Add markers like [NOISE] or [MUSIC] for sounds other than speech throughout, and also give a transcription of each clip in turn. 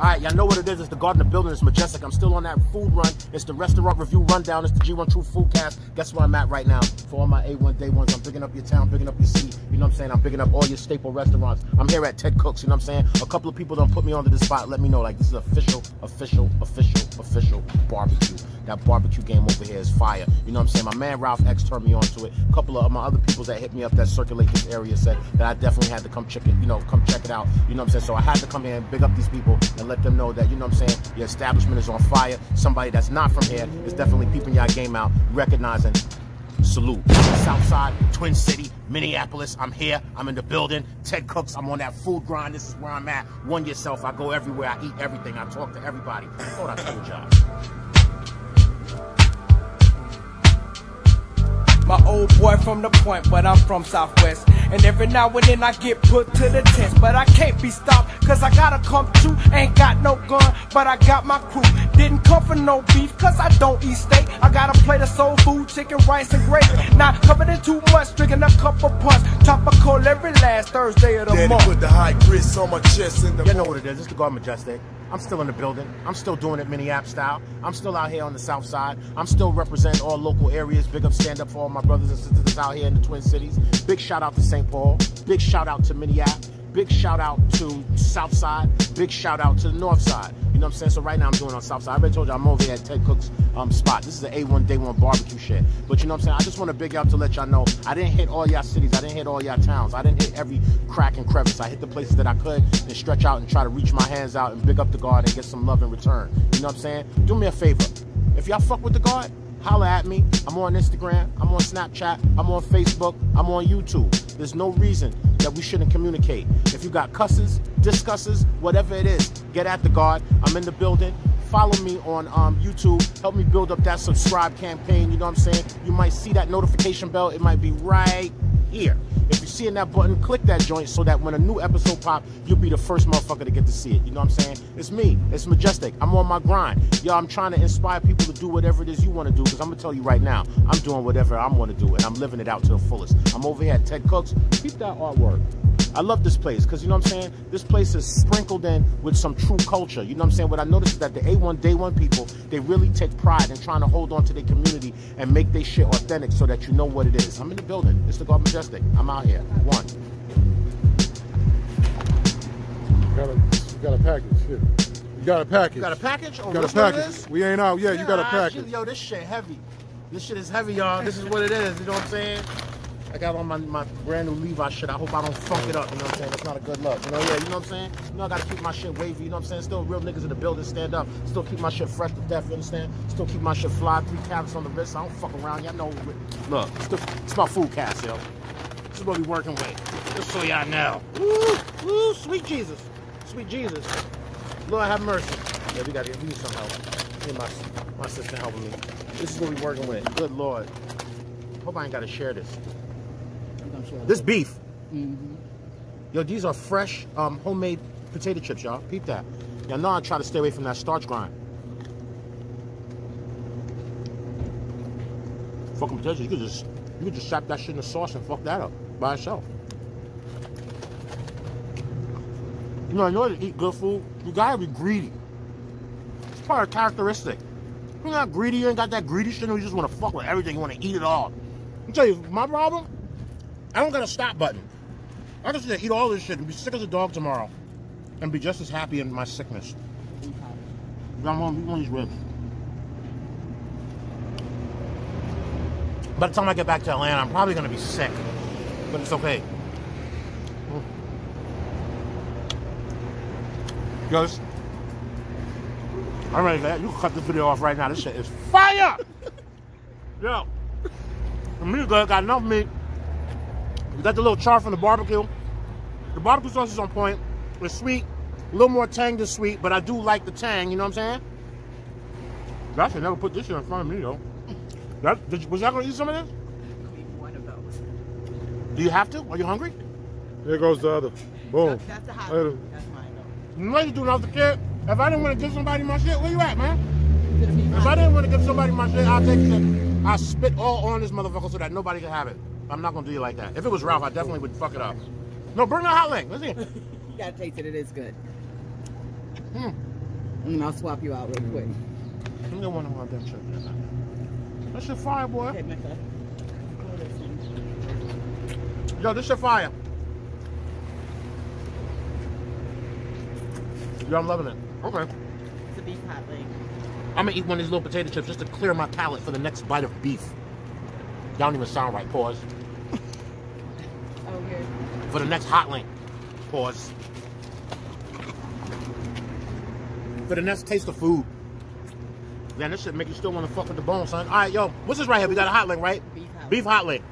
All right, y'all know what it is. It's the Garden of Building. It's majestic. I'm still on that food run. It's the restaurant review rundown. It's the G1 Truth Foodcast. Guess where I'm at right now? For all my A1 day ones, I'm picking up your town, picking up your city. You know what I'm saying? I'm picking up all your staple restaurants. I'm here at Ted Cooks. You know what I'm saying? A couple of people don't put me onto the spot. Let me know. Like this is official, official, official, official barbecue. That barbecue game over here is fire. You know what I'm saying? My man Ralph X turned me on to it. A couple of my other people that hit me up that circulate this area said that I definitely had to come check it. You know, come check it out. You know what I'm saying? So I had to come here and big up these people and let them know that you know what I'm saying. Your establishment is on fire. Somebody that's not from here is definitely peeping y'all game out, recognizing. Salute. Southside, Twin City, Minneapolis. I'm here. I'm in the building. Ted Cooks. I'm on that food grind. This is where I'm at. One yourself. I go everywhere. I eat everything. I talk to everybody. I thought I told y'all. My old boy from the point, but I'm from Southwest. And every now and then I get put to the test. But I can't be stopped, cause I gotta come true. Ain't got no gun, but I got my crew. Didn't come for no beef, cause I don't eat steak. I got a plate of soul food, chicken, rice, and gravy. Not covered in too much, drinking a cup of punch. Tropical every last Thursday of the Daddy month. put the high grits on my chest in the You know what it is. It's the Garden Majestic. I'm still in the building. I'm still doing it Minneapolis style. I'm still out here on the south side. I'm still representing all local areas. Big up, stand up for all my brothers and sisters out here in the Twin Cities. Big shout out to St. Paul. Big shout out to Minneapolis. Big shout out to South Side. Big shout out to the North Side. You know what I'm saying? So right now I'm doing on South Side. I already told you I'm over here at Ted Cook's um, spot. This is an A1 Day One barbecue shit. But you know what I'm saying? I just want to big up to let y'all know I didn't hit all y'all cities. I didn't hit all y'all towns. I didn't hit every crack and crevice. I hit the places that I could and stretch out and try to reach my hands out and big up the guard and get some love in return. You know what I'm saying? Do me a favor. If y'all fuck with the guard, holla at me. I'm on Instagram. I'm on Snapchat. I'm on Facebook. I'm on YouTube. There's no reason that we shouldn't communicate. If you got cusses, discusses, whatever it is, get at the guard. I'm in the building. Follow me on um, YouTube. Help me build up that subscribe campaign. You know what I'm saying? You might see that notification bell. It might be right here. If you see in that button, click that joint so that when a new episode pop, you'll be the first motherfucker to get to see it. You know what I'm saying? It's me. It's majestic. I'm on my grind. Yo, I'm trying to inspire people to do whatever it is you want to do. Because I'm gonna tell you right now, I'm doing whatever I'm want to do, and I'm living it out to the fullest. I'm over here at Ted Cooks. Keep that artwork. I love this place because you know what I'm saying? This place is sprinkled in with some true culture. You know what I'm saying? What I noticed is that the A1 Day One people, they really take pride in trying to hold on to their community and make their shit authentic so that you know what it is. I'm in the building. It's the God Majestic. I'm out here. One. Got a, you got a package here. You got a package. You got a package? Oh, got a this what it package. We ain't out yet. You got a Yeah, package. actually, Yo, this shit heavy. This shit is heavy, y'all. This is what it is. You know what I'm saying? I got on my, my brand new Levi shit. I hope I don't funk it up. You know what I'm saying? That's not a good look. You know, yeah, you know what I'm saying? You know, I gotta keep my shit wavy. You know what I'm saying? Still real niggas in the building, stand up. Still keep my shit fresh to death, you understand? Still keep my shit fly, three carats on the wrist. I don't fuck around. Y'all know. Look, still, it's my food cast, yo. This is what we working with. Just so y'all know. Woo, woo, sweet Jesus. Sweet Jesus. Lord have mercy. Yeah, we gotta we need some help. Need my my assistant helping me. This is what we working with. Good Lord. Hope I ain't gotta share this. This beef. Yo, these are fresh, um, homemade potato chips, y'all. Peep that. Y'all know I try to stay away from that starch grind. Fucking potatoes, you could just you could just slap that shit in the sauce and fuck that up by itself. You know, in order to eat good food, you gotta be greedy. It's part of characteristic. You're not greedy, you ain't got that greedy shit, you just wanna fuck with everything, you wanna eat it all. I'll tell you, my problem, I don't got a stop button. I just eat all this shit and be sick as a dog tomorrow. And be just as happy in my sickness. I'm on one of these ribs. By the time I get back to Atlanta, I'm probably gonna be sick. But it's okay. Goes. I'm ready for that. You can cut this video off right now. This shit is fire! [LAUGHS] Yo. The meat good, got enough meat. You got the little char from the barbecue. The barbecue sauce is on point. It's sweet. A little more tang than sweet, but I do like the tang, you know what I'm saying? I should never put this shit in front of me, though. That, did, was y'all gonna eat some of this? One of those. Do you have to? Are you hungry? There goes the other. Boom. That's the hot Later. one. That's mine though. You know you do another kid. If I didn't want to give somebody my shit, where you at, man? If I didn't want to give somebody my shit, I'll take it. I spit all on this motherfucker so that nobody can have it. I'm not gonna do you like that. If it was Ralph, I definitely would fuck it up. No, bring the hot link. Let's see. [LAUGHS] You gotta taste it. It is good. Hmm. And I'll swap you out real quick. Me get one of my damn shit. That shit fire, boy. Okay. Yo, this shit fire. Yo, I'm loving it. Okay. It's a beef hot leg. I'm gonna eat one of these little potato chips just to clear my palate for the next bite of beef. Don't even sound right. Pause. Oh, here. For the next hot link. Pause. For the next taste of food. Man, this shit make you still want to fuck with the bone, son. All right, yo, what's this right here? We got a hot link, right? Beef hot Beef hot link.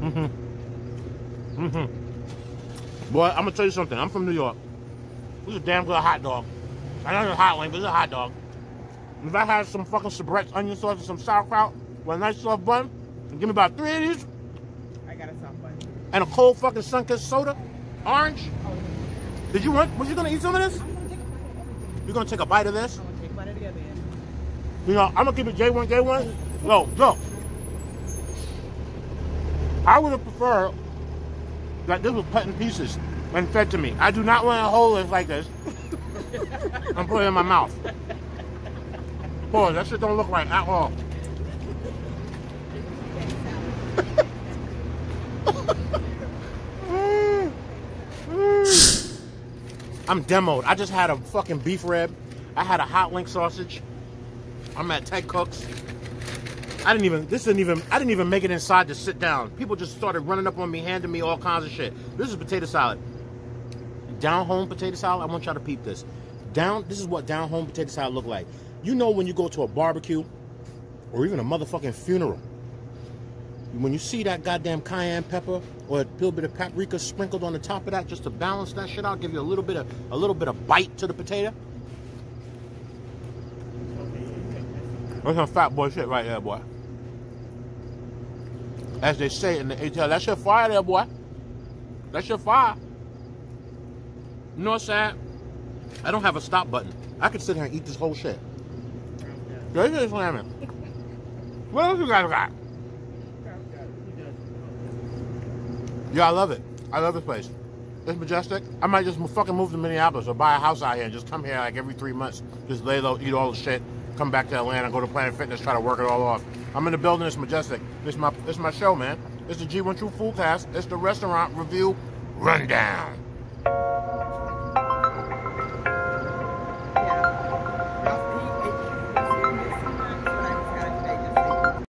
Mm-hmm. Mm-hmm. Boy, I'm gonna tell you something. I'm from New York. This is a damn good hot dog. I know it's a hot link, but it's a hot dog. If I had some fucking Sabrett's onion sauce and some sauerkraut with a nice soft bun, and give me about three of these I got a soft bun. and a cold fucking Sunkist soda, orange. Did you want? Was you gonna eat some of this? You're gonna take a bite of this? I'm gonna take one of the other end. You know, I'm gonna keep it J1, J1. No, no. I would have preferred that this was cut in pieces and fed to me. I do not want a it like this and put it in my mouth. Boy, that shit don't look right at all. I'm demoed. I just had a fucking beef rib. I had a hot link sausage. I'm at Ted Cook's. I didn't even this didn't even I didn't even make it inside to sit down. People just started running up on me, handing me all kinds of shit. This is potato salad. Down home potato salad. I want y'all to peep this. Down this is what down home potato salad look like. You know when you go to a barbecue or even a motherfucking funeral. When you see that goddamn cayenne pepper or a little bit of paprika sprinkled on the top of that just to balance that shit out, give you a little bit of a little bit of bite to the potato. That's some fat boy shit right there, boy. As they say in the ATL, that's your fire there, boy. That's your fire. You know what's sad? I don't have a stop button. I could sit here and eat this whole shit. This is slamming. What else you guys got? Yeah, I love it. I love this place. It's majestic. I might just fucking move to Minneapolis or buy a house out here and just come here like every three months. Just lay low, eat all the shit, come back to Atlanta, go to Planet Fitness, try to work it all off. I'm in the building. It's majestic. It's my it's my show, man. It's the G1 Truth Foodcast. It's the restaurant review rundown. Thank you.